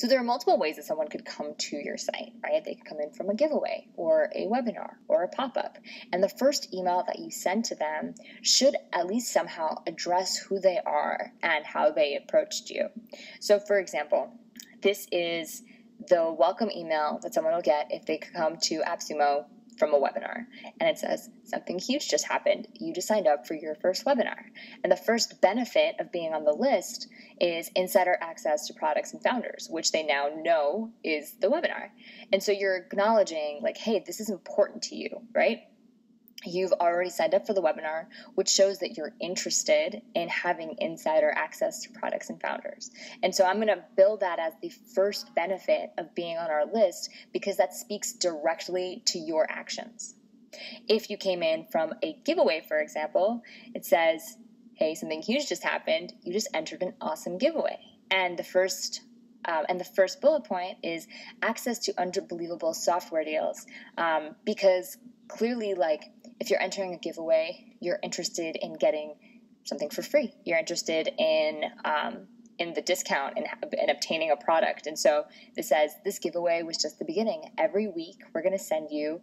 So there are multiple ways that someone could come to your site, right? They could come in from a giveaway or a webinar or a pop up. And the first email that you send to them should at least somehow address who they are and how they approached you. So, for example, this is the welcome email that someone will get if they come to AppSumo from a webinar. And it says, Something huge just happened. You just signed up for your first webinar. And the first benefit of being on the list is insider access to products and founders, which they now know is the webinar. And so you're acknowledging, like, hey, this is important to you, right? You've already signed up for the webinar, which shows that you're interested in having insider access to products and founders. And so I'm going to build that as the first benefit of being on our list because that speaks directly to your actions. If you came in from a giveaway, for example, it says, hey, something huge just happened. You just entered an awesome giveaway. And the first um, and the first bullet point is access to unbelievable software deals um, because clearly like if you're entering a giveaway, you're interested in getting something for free. You're interested in um, in the discount and, and obtaining a product. And so this says this giveaway was just the beginning. Every week, we're going to send you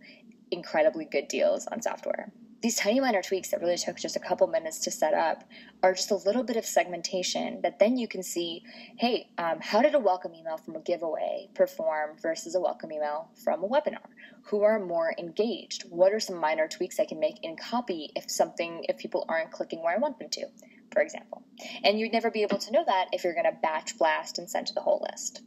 incredibly good deals on software these tiny minor tweaks that really took just a couple minutes to set up are just a little bit of segmentation that then you can see hey um, how did a welcome email from a giveaway perform versus a welcome email from a webinar? Who are more engaged? What are some minor tweaks i can make in copy if something if people aren't clicking where i want them to for example? And you'd never be able to know that if you're going to batch blast and send to the whole list